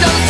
done